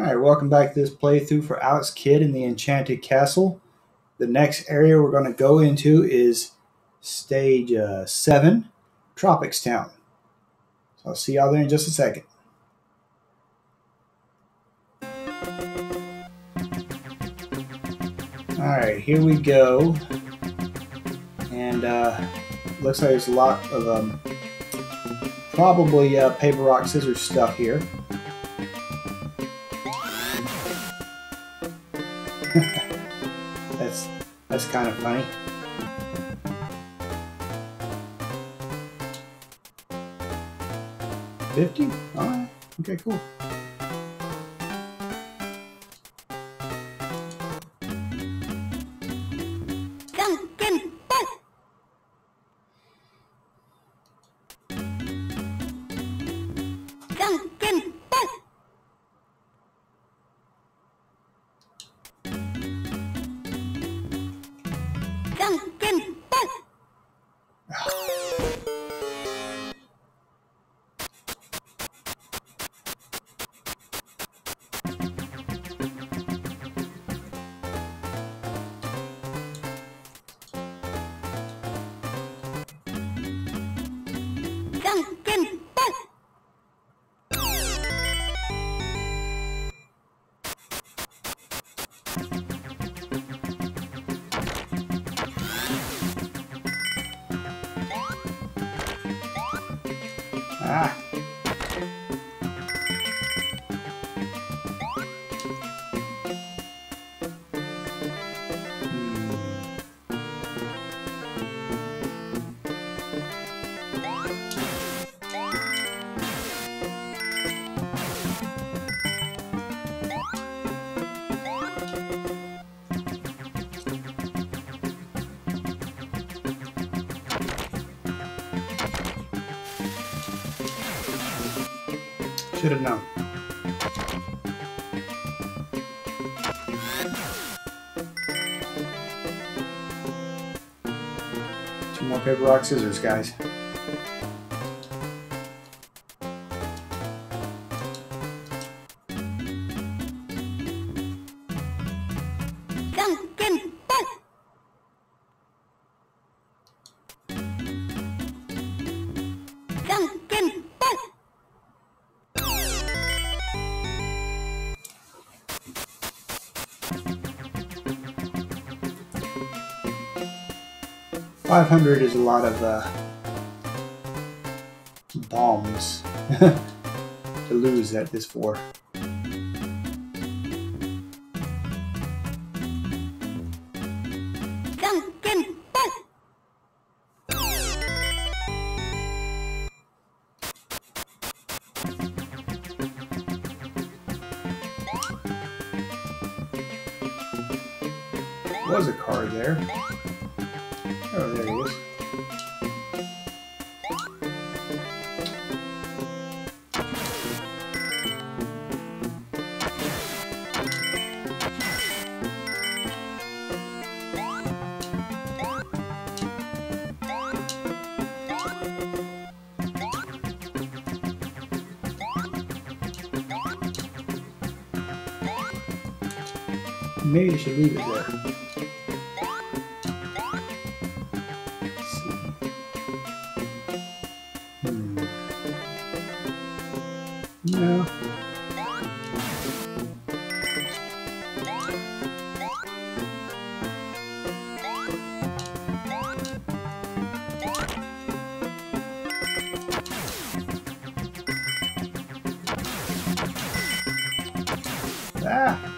Alright, welcome back to this playthrough for Alex Kidd in the Enchanted Castle. The next area we're going to go into is stage uh, 7, Tropics Town. So I'll see y'all there in just a second. Alright, here we go. And uh, looks like there's a lot of um, probably uh, paper, rock, scissors stuff here. Kind of funny. Fifty? All right. Okay, cool. Ah. Should have known. Two more paper, rock, scissors, guys. Five hundred is a lot of uh, Baums to lose at this for. Was a card there. Oh, there he is. Maybe you should leave it there. Ah!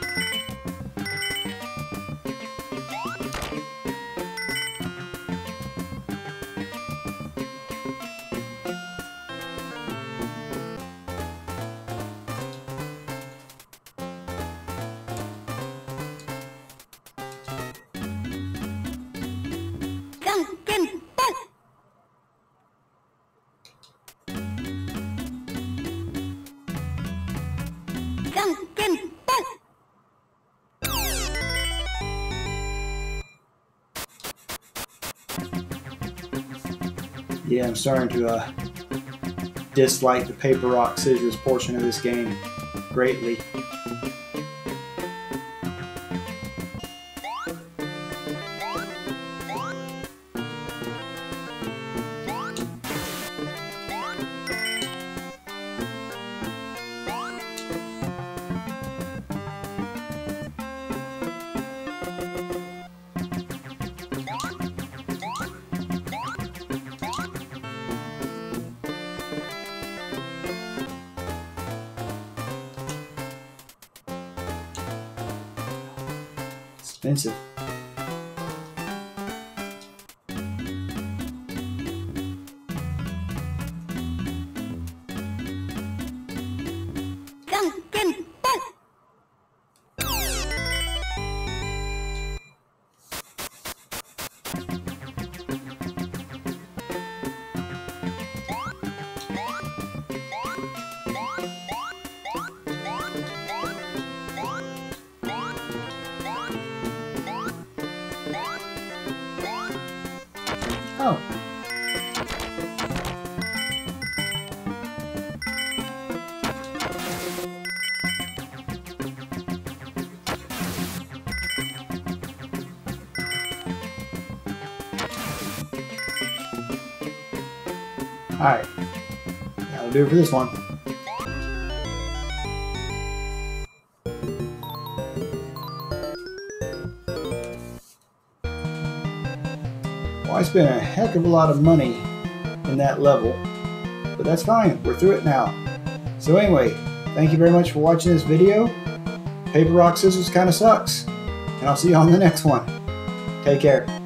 Yeah, I'm starting to uh, dislike the paper rock scissors portion of this game. greatly. Expensive. Oh. Alright. That'll do it for this one. I spent a heck of a lot of money in that level, but that's fine. We're through it now. So anyway, thank you very much for watching this video. Paper, rock, scissors kind of sucks. And I'll see you on the next one. Take care.